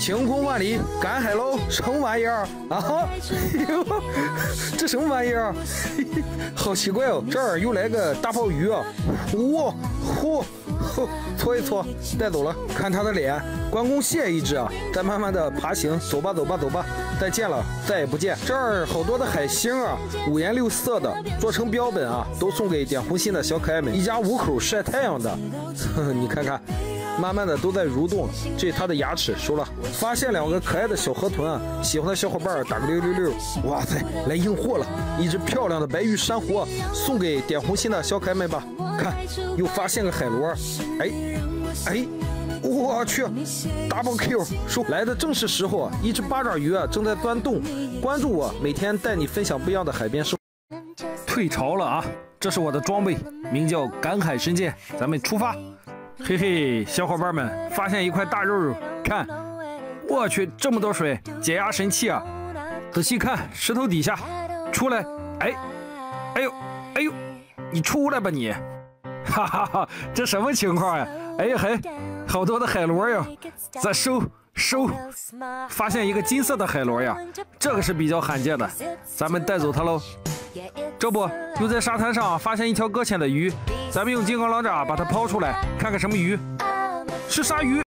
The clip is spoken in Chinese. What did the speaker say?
晴空万里，赶海喽！什么玩意儿啊？这什么玩意儿？好奇怪哦！这儿又来个大鲍鱼啊！哇，嚯！搓一搓，带走了。看他的脸，关公蟹一只啊，在慢慢的爬行。走吧，走吧，走吧，再见了，再也不见。这儿好多的海星啊，五颜六色的，做成标本啊，都送给点红心的小可爱们，一家五口晒太阳的。呵 呵你看看，慢慢的都在蠕动。这是它的牙齿收了。发现两个可爱的小河豚啊，喜欢的小伙伴打个六六六。哇塞，来硬货了，一只漂亮的白玉珊瑚，送给点红心的小可爱们吧。看，又发现个海螺。哎，哎，我去，double Q，收来的正是时候啊！一只八爪鱼啊正在钻洞，关注我，每天带你分享不一样的海边生。退潮了啊！这是我的装备，名叫赶海神剑，咱们出发。嘿嘿，小伙伴们，发现一块大肉肉，看，我去，这么多水，解压神器啊！仔细看，石头底下，出来，哎，哎呦，哎呦，你出来吧你！哈哈哈，这什么情况呀？哎呀嘿，好多的海螺呀！再收收，发现一个金色的海螺呀，这个是比较罕见的，咱们带走它喽。这不，又在沙滩上发现一条搁浅的鱼，咱们用金刚狼爪把它抛出来，看看什么鱼？是鲨鱼。